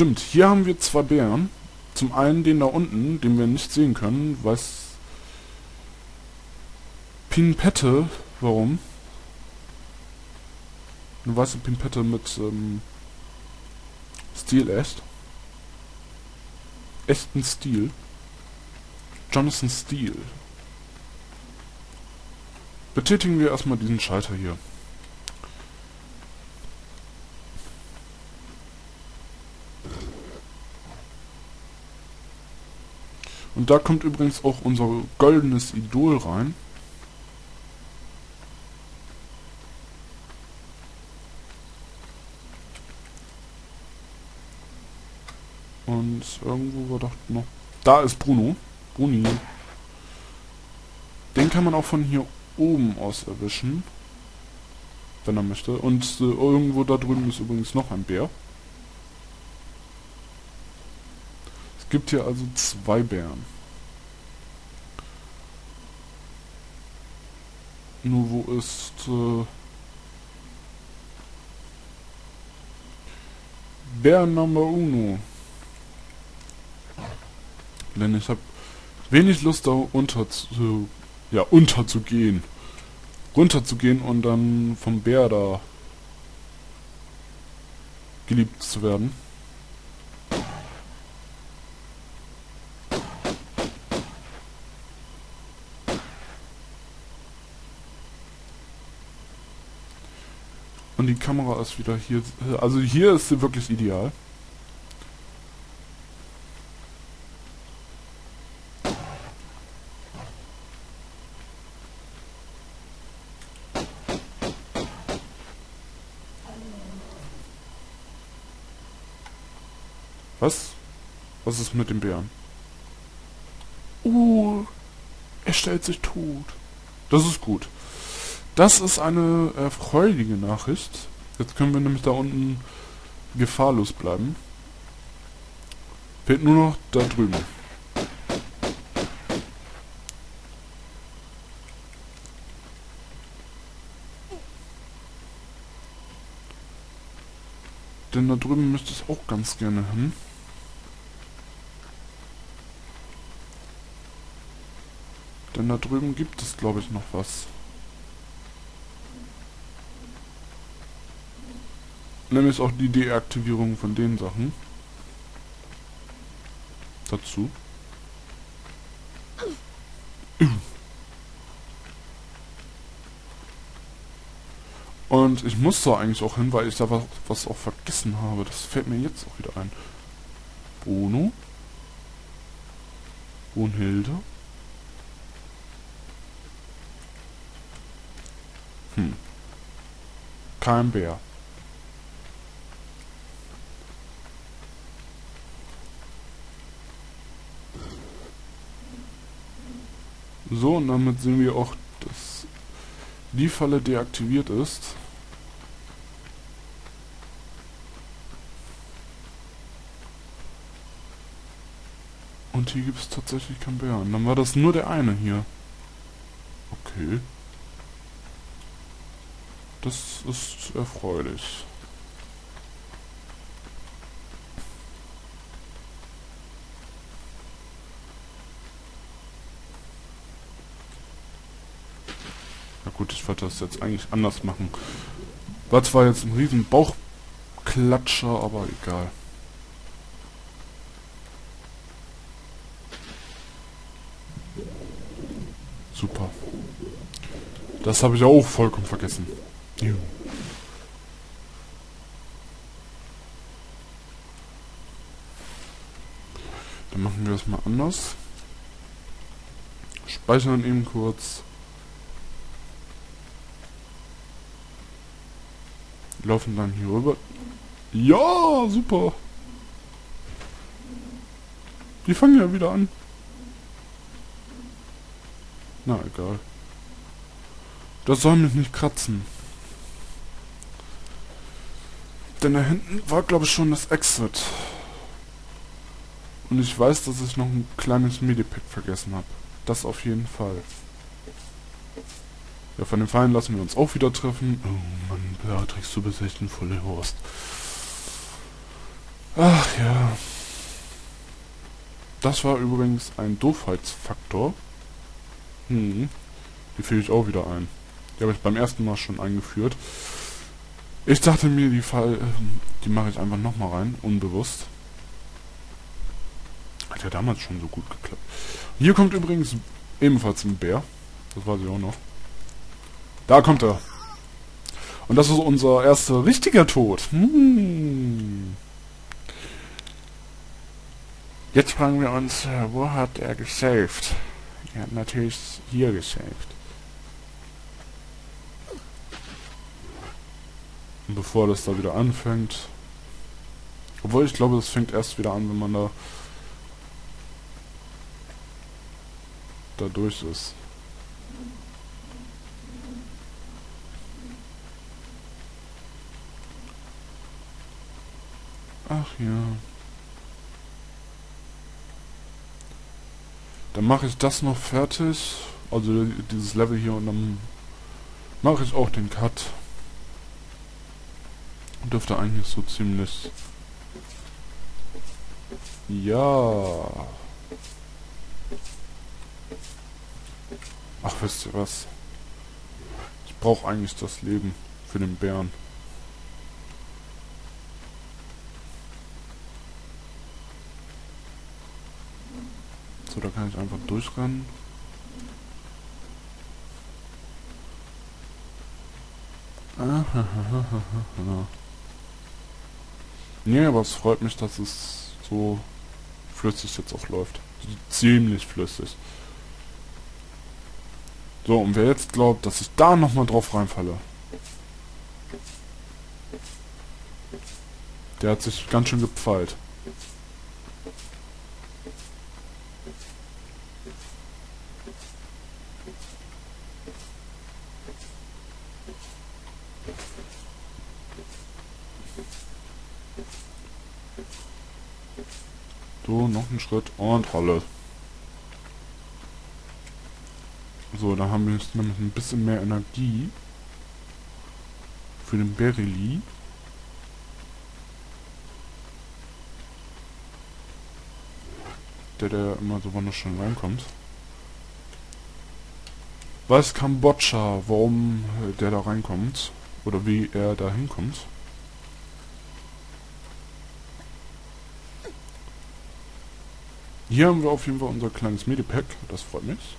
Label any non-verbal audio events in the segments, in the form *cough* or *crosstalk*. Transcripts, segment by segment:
Stimmt, hier haben wir zwei Bären. Zum einen den da unten, den wir nicht sehen können, weiß Pinpette, warum? Eine weiße Pinpette mit ähm, Stil echt. Echten Stil. Jonathan Steele. Betätigen wir erstmal diesen Schalter hier. Und da kommt übrigens auch unser goldenes Idol rein. Und irgendwo war doch noch... Da ist Bruno. Bruni. Den kann man auch von hier oben aus erwischen. Wenn er möchte. Und äh, irgendwo da drüben ist übrigens noch ein Bär. Gibt hier also zwei Bären. Nur wo ist... Äh, Bär Number Uno. Denn ich habe wenig Lust da unter zu, ja, unterzugehen. Runterzugehen und dann vom Bär da geliebt zu werden. Und die Kamera ist wieder hier. Also hier ist sie wirklich ideal. Was? Was ist mit dem Bären? Uh, er stellt sich tot. Das ist gut. Das ist eine erfreuliche Nachricht. Jetzt können wir nämlich da unten gefahrlos bleiben. Fehlt nur noch da drüben. Denn da drüben müsste es auch ganz gerne hin. Denn da drüben gibt es, glaube ich, noch was. Nämlich auch die Deaktivierung von den Sachen. Dazu. Und ich muss da eigentlich auch hin, weil ich da was, was auch vergessen habe. Das fällt mir jetzt auch wieder ein. Bruno. Brunhilde. Hm. Kein Bär. So, und damit sehen wir auch, dass die Falle deaktiviert ist. Und hier gibt es tatsächlich keinen Bären. Dann war das nur der eine hier. Okay. Das ist erfreulich. Gut, ich wollte das jetzt eigentlich anders machen. War zwar jetzt ein riesen Bauchklatscher, aber egal. Super. Das habe ich auch vollkommen vergessen. Dann machen wir das mal anders. Speichern eben kurz. Laufen dann hier rüber. Ja, super. Die fangen ja wieder an. Na, egal. Das soll mich nicht kratzen. Denn da hinten war, glaube ich, schon das Exit. Und ich weiß, dass ich noch ein kleines Medipack vergessen habe. Das auf jeden Fall. Ja, von den Fallen lassen wir uns auch wieder treffen. Oh Mann, Beatrix, du bist echt ein voller Horst. Ach ja. Das war übrigens ein Doofheitsfaktor. Hm. Die führe ich auch wieder ein. Die habe ich beim ersten Mal schon eingeführt. Ich dachte mir, die Fall, ähm, die mache ich einfach nochmal rein, unbewusst. Hat ja damals schon so gut geklappt. Hier kommt übrigens ebenfalls ein Bär. Das weiß ich auch noch. Da kommt er. Und das ist unser erster richtiger Tod. Hm. Jetzt fragen wir uns, äh, wo hat er gesaved? Er hat natürlich hier gesaved. Und bevor das da wieder anfängt. Obwohl ich glaube, das fängt erst wieder an, wenn man da da durch ist. Ach ja. Dann mache ich das noch fertig. Also dieses Level hier und dann mache ich auch den Cut. Dürfte eigentlich so ziemlich... Ja. Ach, wisst ihr was? Ich brauche eigentlich das Leben für den Bären. So, da kann ich einfach durchrennen. Nee, aber es freut mich, dass es so flüssig jetzt auch läuft. Ziemlich flüssig. So, und wer jetzt glaubt, dass ich da nochmal drauf reinfalle, der hat sich ganz schön gepfeilt. So, noch einen Schritt und Halle. So, da haben wir jetzt nämlich ein bisschen mehr Energie. Für den Berylli. Der, der immer so wunderschön reinkommt. Weiß Kambodscha, warum der da reinkommt. Oder wie er da hinkommt. Hier haben wir auf jeden Fall unser kleines Medipack. Das freut mich.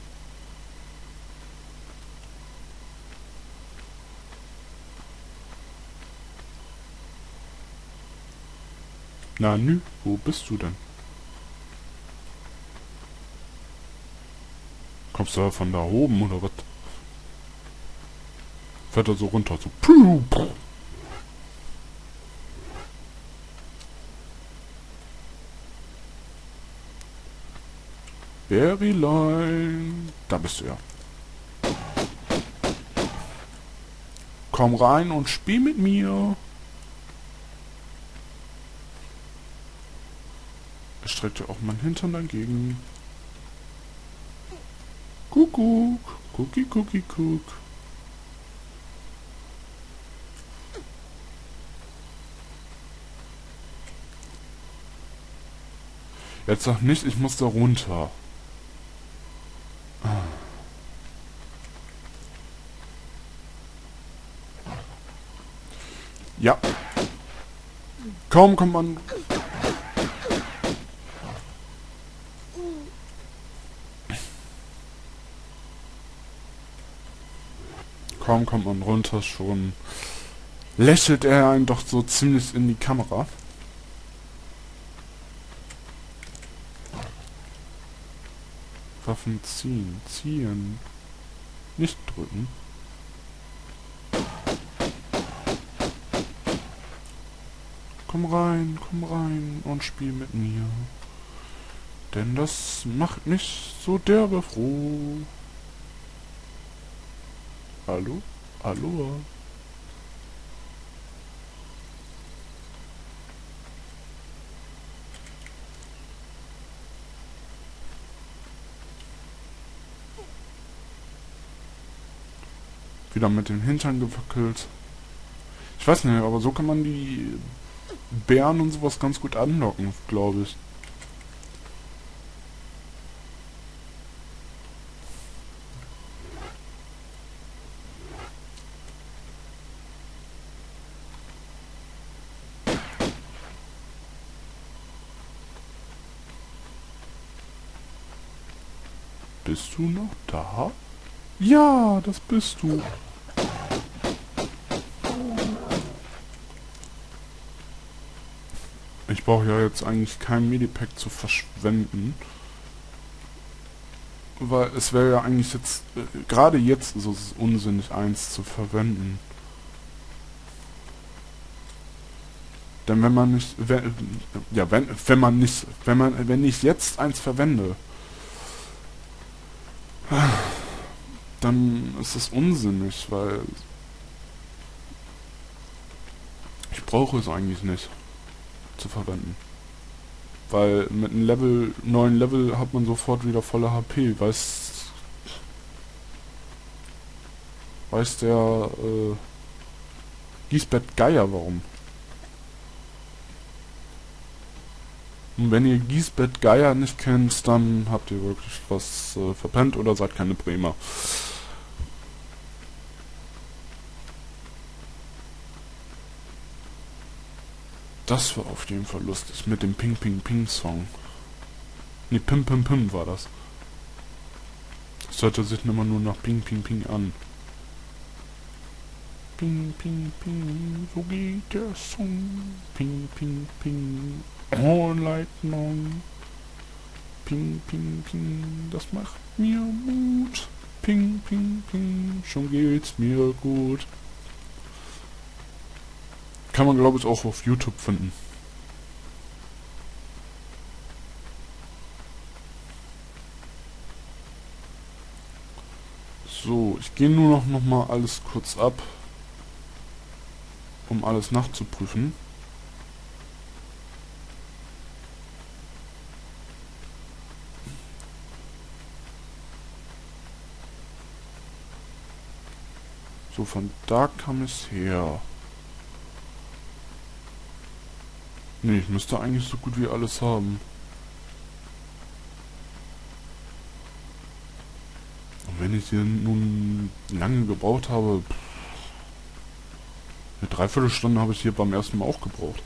Na nü, wo bist du denn? Kommst du von da oben oder was? Fährt er so runter, so. Puh, puh. Berrylein. Da bist du ja. Komm rein und spiel mit mir. streckte auch mein Hintern dagegen. Kuckuck, Cookie, Cookie, Cook. Jetzt sag nicht, ich muss da runter. Ja. Kaum kommt man kaum kommt man runter, schon lächelt er einen doch so ziemlich in die Kamera. Waffen ziehen, ziehen, nicht drücken. Komm rein, komm rein und spiel mit mir. Denn das macht mich so derbe froh. Hallo? Hallo? Wieder mit dem Hintern gewackelt. Ich weiß nicht, aber so kann man die Bären und sowas ganz gut anlocken, glaube ich. Bist du noch da? Ja, das bist du. Ich brauche ja jetzt eigentlich kein Medipack zu verschwenden. Weil es wäre ja eigentlich jetzt, äh, gerade jetzt ist es unsinnig, eins zu verwenden. Denn wenn man nicht, wenn, ja, wenn, wenn man nicht, wenn man, wenn ich jetzt eins verwende, dann ist es unsinnig, weil ich brauche es eigentlich nicht zu verwenden. Weil mit einem Level, neuen Level hat man sofort wieder volle HP. Weiß, weiß der äh, Giesbett Geier warum. Und wenn ihr Giesbett Geier nicht kennt, dann habt ihr wirklich was äh, verpennt oder seid keine Bremer. Das war auf jeden Fall lustig mit dem Ping Ping Ping Song. Ne, Pim Pim Pim war das. Das hörte sich immer nur nach Ping Ping Ping an. Ping Ping Ping, so geht der Song. Ping Ping Ping, all night long. Ping Ping Ping, das macht mir Mut. Ping Ping Ping, schon geht's mir gut. Kann man, glaube ich, auch auf YouTube finden. So, ich gehe nur noch, noch mal alles kurz ab, um alles nachzuprüfen. So, von da kam es her. Nee, ich müsste eigentlich so gut wie alles haben. Und wenn ich hier nun lange gebraucht habe... Eine Dreiviertelstunde habe ich hier beim ersten Mal auch gebraucht.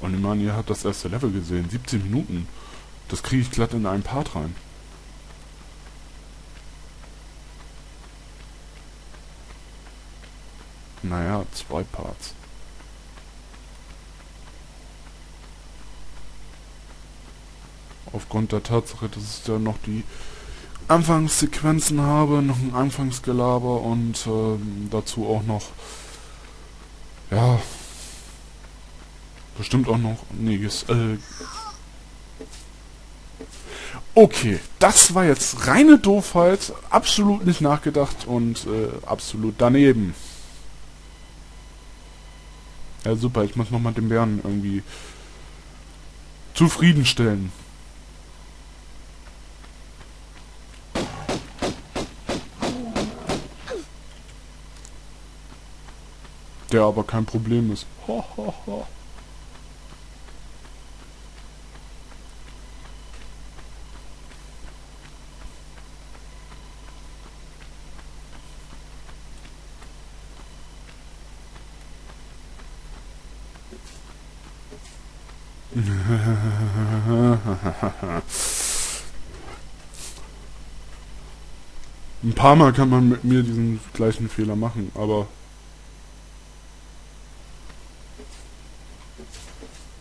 Und ich meine, ihr habt das erste Level gesehen. 17 Minuten. Das kriege ich glatt in einen Part rein. Naja, zwei Parts. Aufgrund der Tatsache, dass ich da noch die Anfangssequenzen habe, noch ein Anfangsgelaber und äh, dazu auch noch, ja, bestimmt auch noch, nee, äh, Okay, das war jetzt reine Doofheit, absolut nicht nachgedacht und äh, absolut daneben. Ja, super, ich muss nochmal den Bären irgendwie zufriedenstellen. Der aber kein Problem ist. Ho, ho, ho. *laughs* Ein paar Mal kann man mit mir diesen gleichen Fehler machen, aber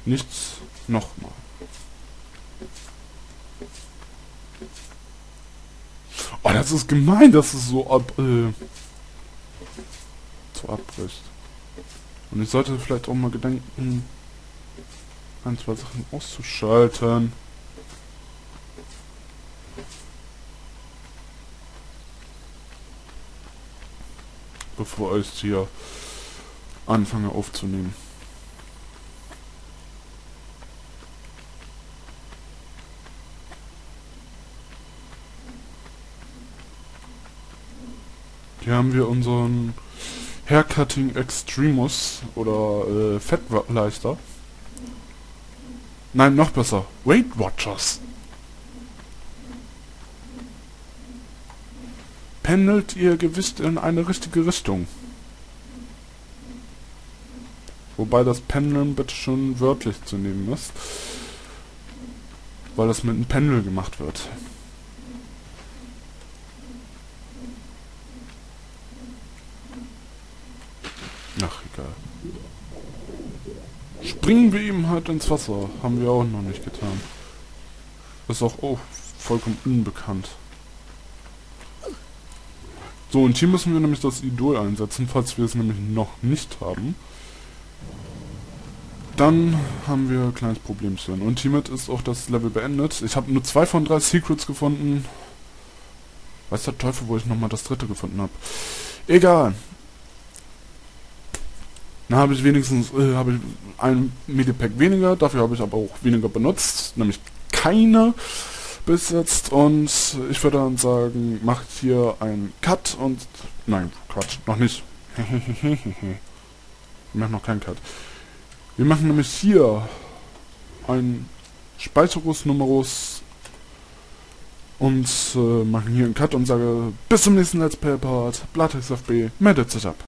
nichts nochmal. Oh, das ist gemein, dass es so ab, äh, so abbricht. Und ich sollte vielleicht auch mal gedenken, ein, zwei Sachen auszuschalten. Bevor ich hier anfange aufzunehmen. Hier haben wir unseren Haircutting Extremus oder äh, Fettleichter. Nein, noch besser. Weight Watchers. Pendelt ihr Gewicht in eine richtige Richtung. Wobei das Pendeln bitte schon wörtlich zu nehmen ist. Weil das mit einem Pendel gemacht wird. Ach, egal. Springen wir ihm halt ins Wasser. Haben wir auch noch nicht getan. Ist auch oh, vollkommen unbekannt. So, und hier müssen wir nämlich das Idol einsetzen, falls wir es nämlich noch nicht haben. Dann haben wir ein kleines Problemchen. Und hiermit ist auch das Level beendet. Ich habe nur zwei von drei Secrets gefunden. Weiß der Teufel, wo ich nochmal das dritte gefunden habe. Egal. Dann habe ich wenigstens äh, habe ich ein Medipack weniger, dafür habe ich aber auch weniger benutzt, nämlich keine bis jetzt. Und ich würde dann sagen, macht hier einen Cut und... Nein, Quatsch, noch nicht. *laughs* Wir machen noch keinen Cut. Wir machen nämlich hier ein Speicherus Numerus und äh, machen hier einen Cut und sage bis zum nächsten Let's Play Part, Blatt SFB, meldet sich ab.